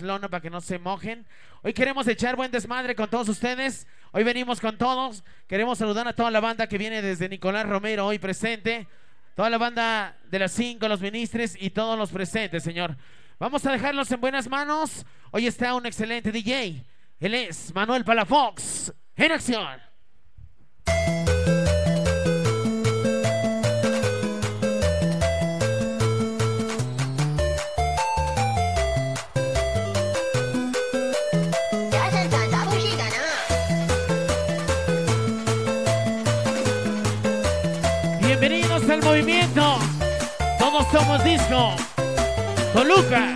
lona para que no se mojen. Hoy queremos echar buen desmadre con todos ustedes. Hoy venimos con todos. Queremos saludar a toda la banda que viene desde Nicolás Romero hoy presente. Toda la banda de las cinco, los ministres y todos los presentes, señor. Vamos a dejarlos en buenas manos. Hoy está un excelente DJ. Él es Manuel Palafox. En acción. Toluca.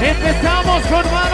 Empezamos con manos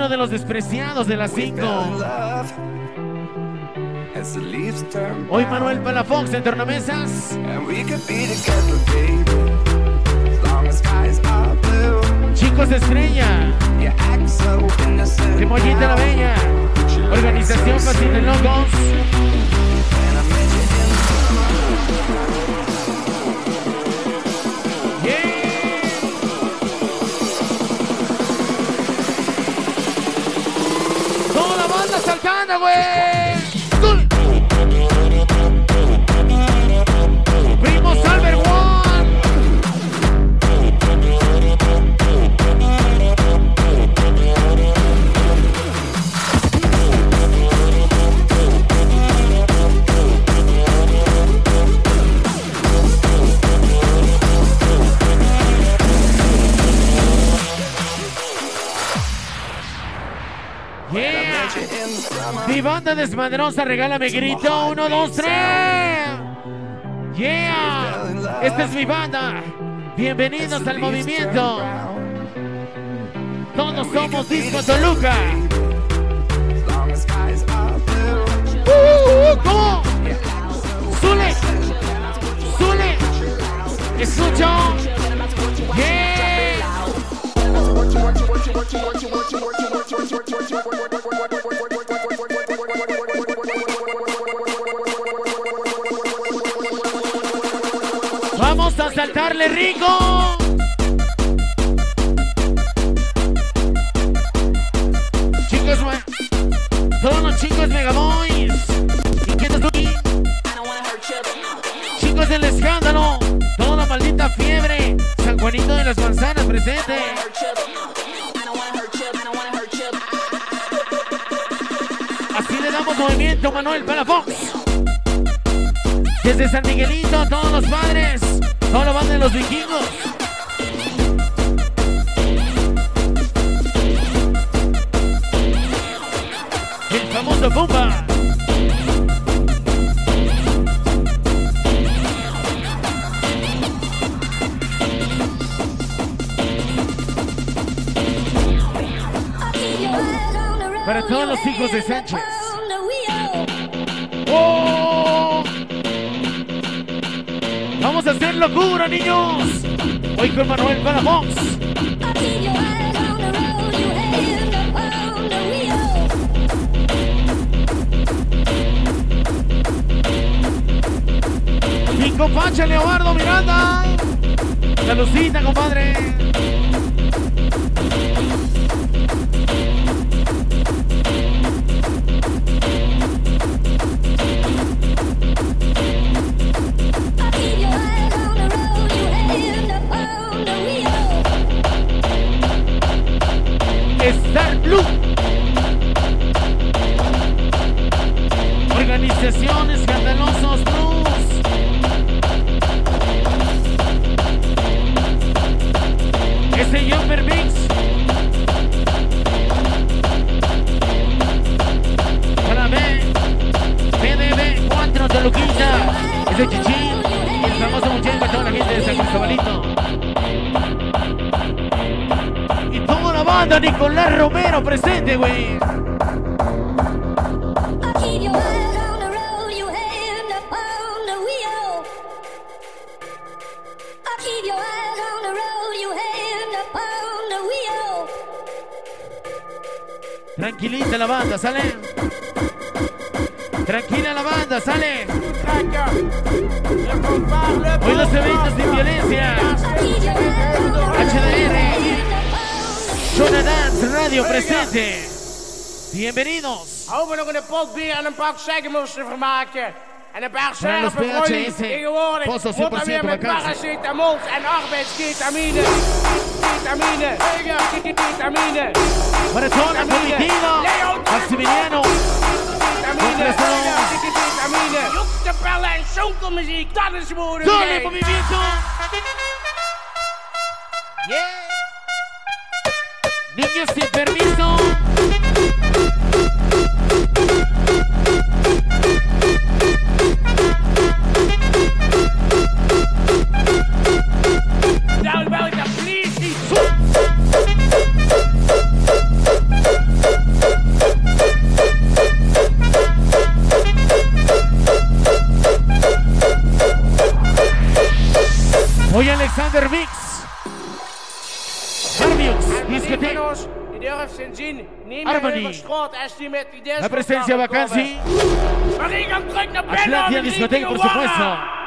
Chino de los despreciados de las 5. Love. As the leaves turn Hoy. Manuel Palafox en tornamesas. Chicos de estrella. You act so innocent. De Mollita la Bella. Organización Fácil de Logos. 여보 세. Mi banda desmadrosa, regálame grito. Uno, dos, tres. Yeah. Esta es mi banda. Bienvenidos al movimiento. Todos somos Disco Toluca. Uh, uh, ¿Cómo? Zule. Zule. Escucho. Yeah. Vamos a saltarle rico. Chicos, todos los chicos Megaboys. Inquietos aquí. Chicos del escándalo. Toda la maldita fiebre. San Juanito de las Manzanas presente. Movimiento, Manuel Palafox. Desde San Miguelito, todos los padres. Toda la banda de los vikingos. El famoso Pumba. Para todos los hijos de Sánchez. Hacer locura, niños. Hoy con Manuel Palafox. Mi compacha Leobardo Miranda. Salucita, compadre. Organización Escandalosos Blues. Ese Jumper Mix. Para B. PDB 4 de Luquita. Ese Chichín. Y el famoso muchacho de toda la gente de San Cristobalito. Y toda la banda Nicolás Romero presente, güey. Tranquilita la banda, sale. Tranquila la banda, sale. Hoy los eventos sin violencia. Zona Dance Radio presente. Bienvenidos. Hopelijk nog een pot bier en een pak zekermoesten vermaken. En een paar. PHS, Tegenwoordig wordt er 100% weer met vakantie. paracetamol en arbeidsketamine. La comitiva. Maximiliano. Compresor. Ketamine. Joekstepellen en sonkelmuziek. Dat is moeilijk. Dale movimiento. Niños sin permiso. La presencia vacancy. Maar ik ga terug naar binnen. Atlantia om de Discotheek, por richtige supuesto. warra.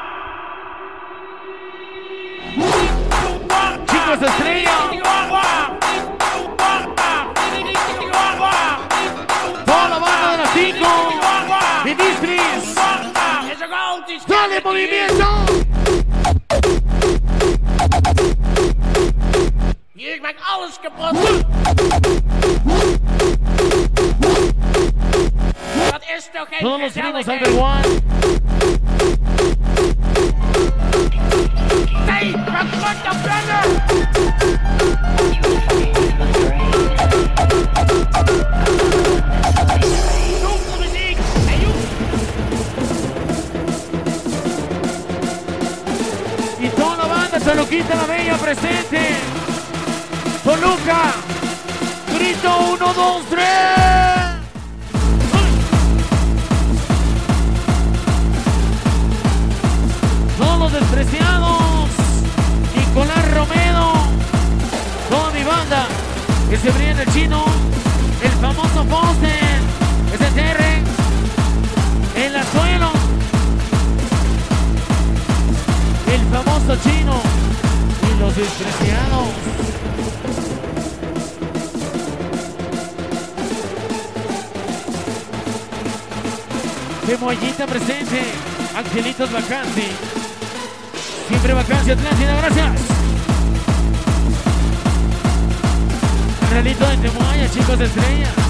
Chicos estrella. Toda la banda de las 5. Ministris. Dale movimiento. Mollita presente. Angelitos Vacancy. Siempre Vacancy Atlántida, gracias. Relito de Temoaya, chicos de estrella.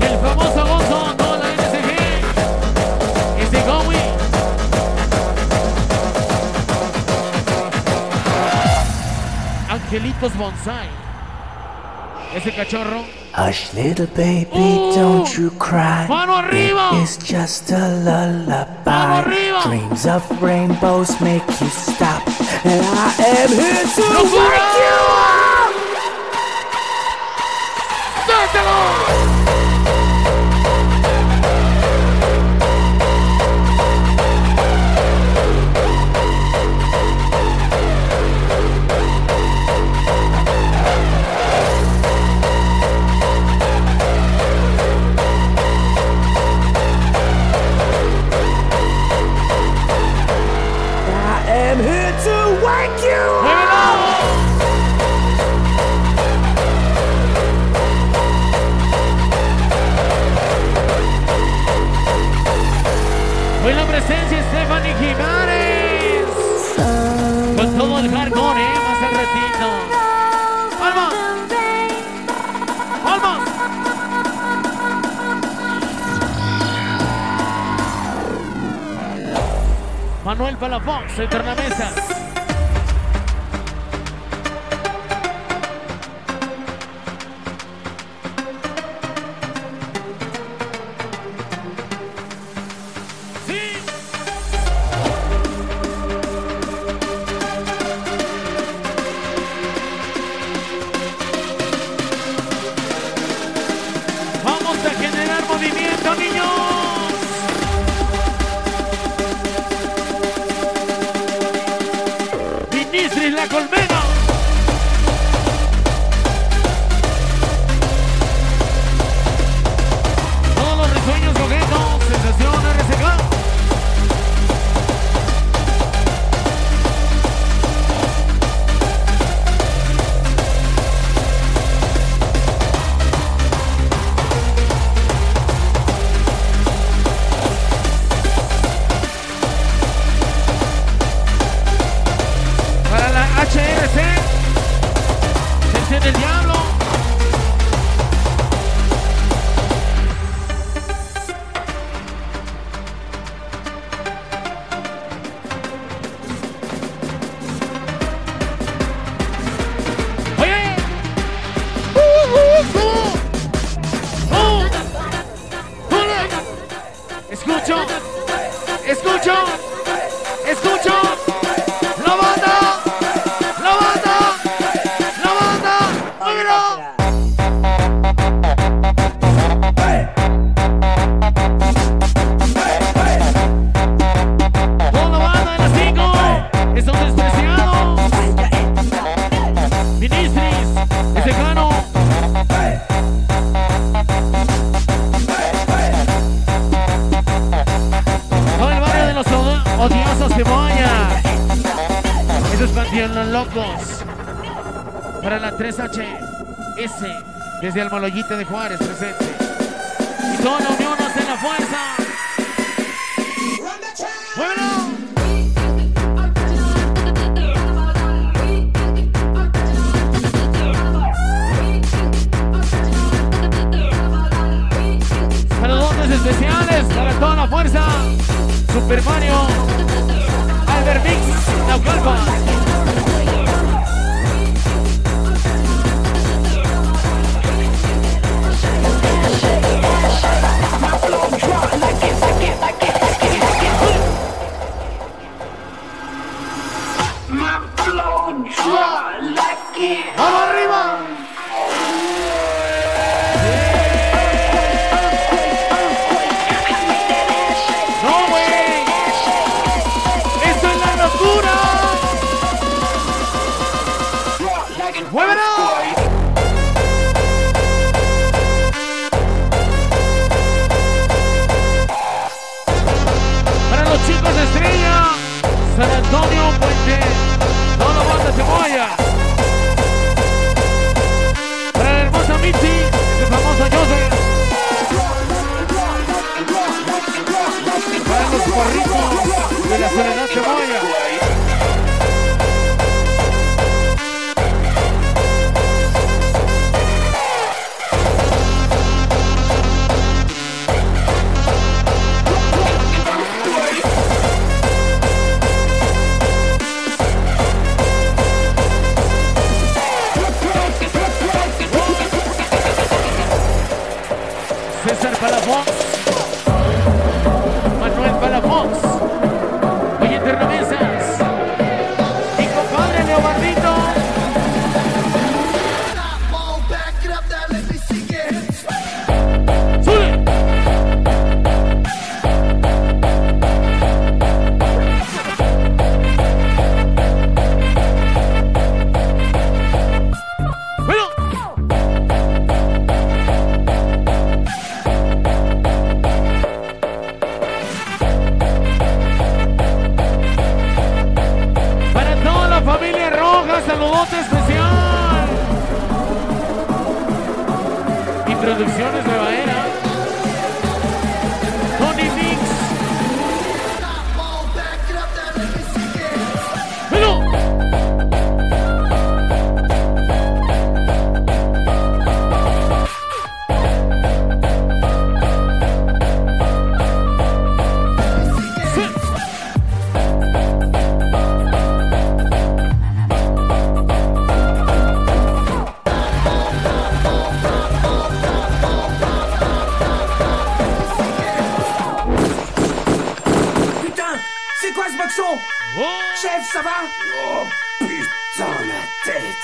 El famoso Gonzo la NSG. Gowi. Angelitos Bonsai. Ese cachorro. Hush, little baby, oh. don't you cry. Mano arriba. It's just a lullaby. Dreams of rainbows make you stop, and I am here to no wake you up. Wake you! Manuel Palafón, entre la mesa. con 3HS. Desde Almoloyite de Juárez presente. Y toda la unión hace la fuerza. ¡Muévelo! Saludos especiales para toda la fuerza. Super Mario. Albert Mix. Naucalpan. San Antonio Puente, toda la banda Cebolla. Para la hermosa Mitzi, el famoso Joseph. Para los cuarritos de la Soledad Cebolla. César Palafox. Manuel Chef, ça va Oh putain la tête.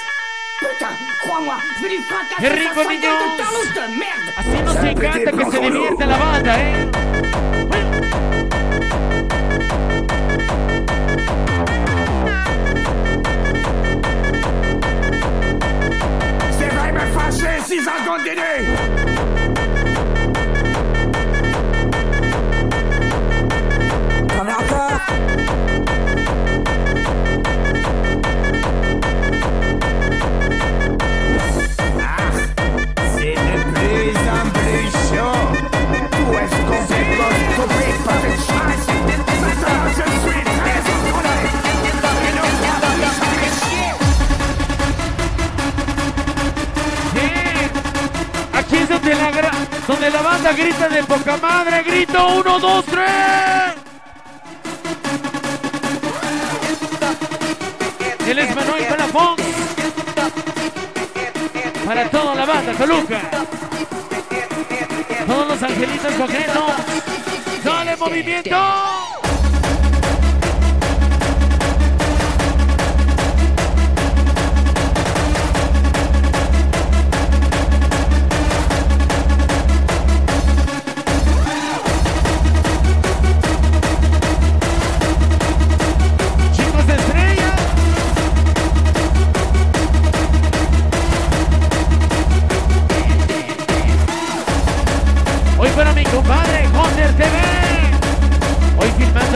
Putain, crois-moi, je vais lui fracasser Qué rico, sa de tarlouse de merde. Así nos encanta que se divierta la banda, ¿eh? C'est vrai, me fâcher, si j'en continue banda grita de poca madre. Grito, uno, dos, tres. Él es Manuel Palafón. Para toda la banda, Toluca. Todos los angelitos cogiendo. ¡Dale movimiento!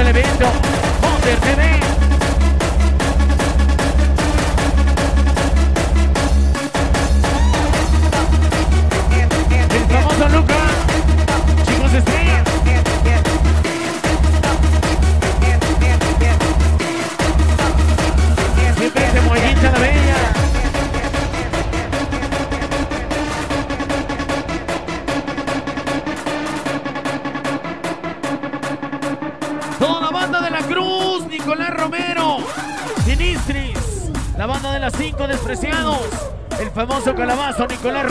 dell'evento Montertenente con la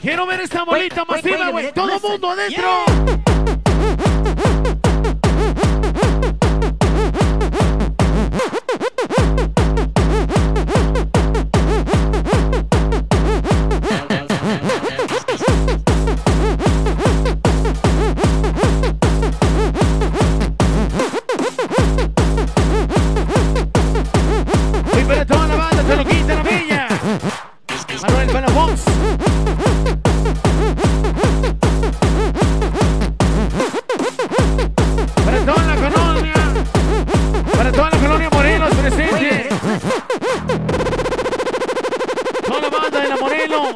Quiero ver esta bolita masiva, güey. Todo mundo adentro. banda de la Morelos.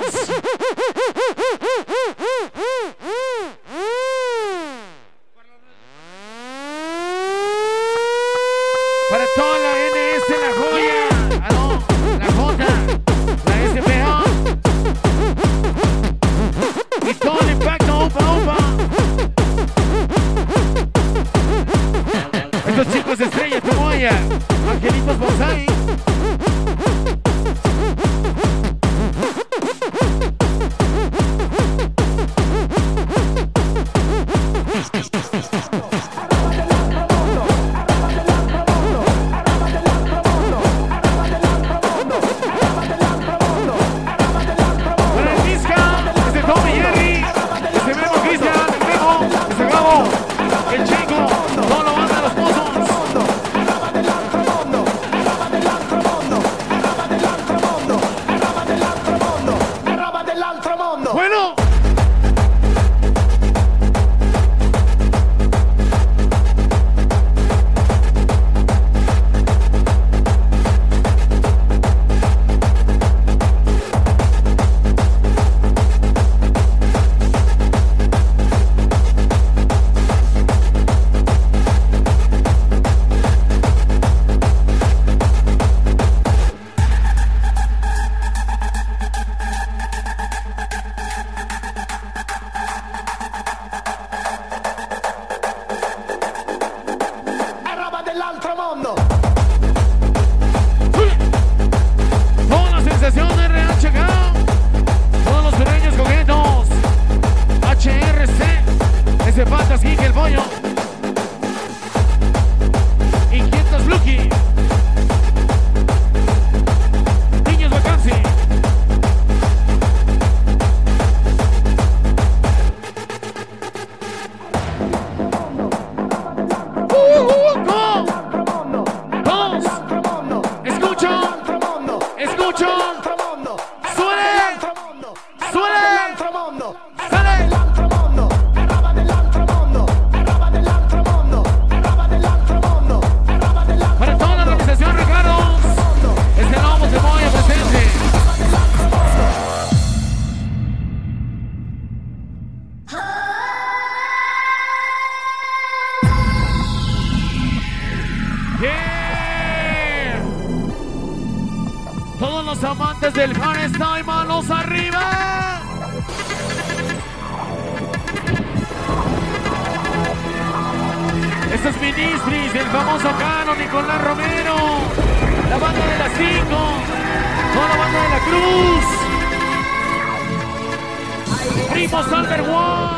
el boño. Maestris del famoso Cano Nicolás Romero, la banda de las 5, toda la banda de la Cruz, Primo Albert Wong.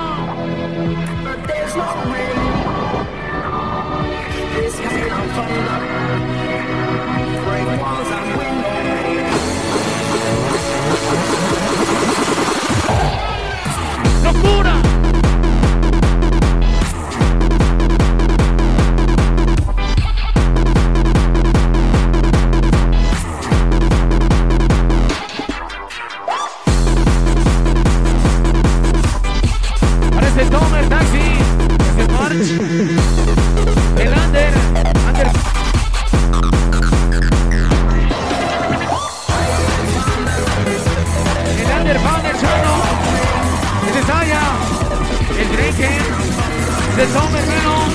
te tomes, menón,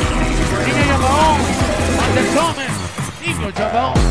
niño llavón, te tomes, niño llavón.